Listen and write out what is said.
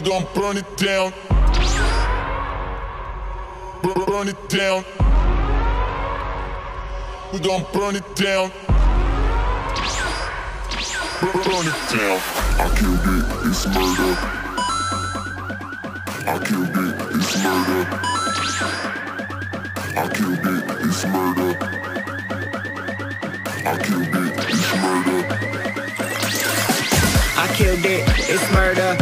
gon' burn it down. Bur- Burn it down. We gon' burn it down. Bur- Burn it down. I killed it, it's murder. I killed it, it's murder. I killed it, it's murder. I killed it, it's murder. I killed it, it's murder.